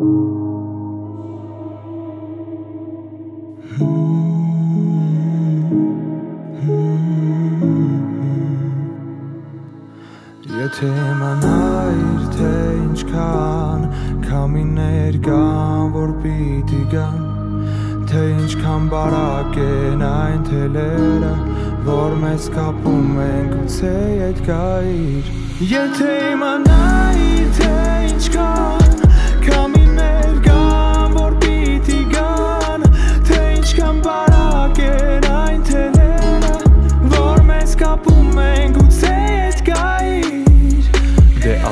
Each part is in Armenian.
Եթե իմանայիր թե ինչքան Կամիներ կան, որ պիտի գան Թե ինչքան բարակ են այն թելերը Որ մեզ կապում են գուցե ետ գայիր Եթե իմանայիր թե ինչքան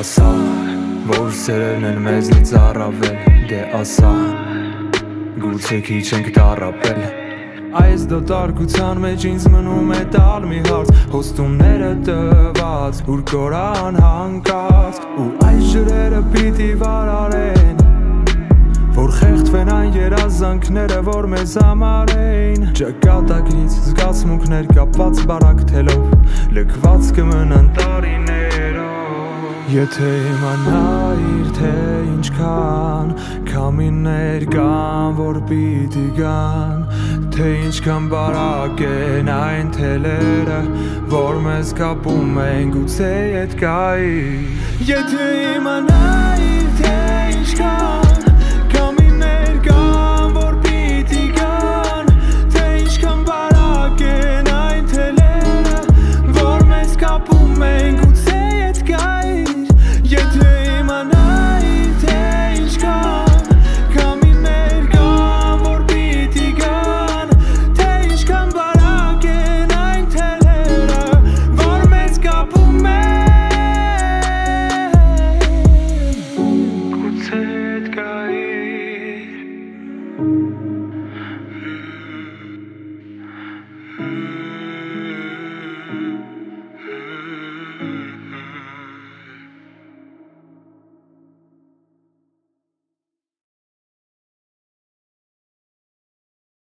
ասա, որ սերերն են մեզնից առավել Դե ասա, գուցե քիչ ենք տարապել Այս դոտարկության մեջ ինձ մնում է տալ մի հարց Հոստումները տված, ուր կորան հանկած Ու այս ջրերը պիտի վարարեն Որ խեղթվեն այն երազանքները, որ մեզ համար էին Ճակատագրից զգացմունքներ կապված բարակթելով Լկված կմնան տարիներով Եթե իմանայիր թե ինչքան Կամիներ կան, որ պիտի գան Թե ինչքան բարակ են այն թելերը Որ մեզ կապում են գուցե ետ գայի Եթե իմանայիր թե Mm-hmm.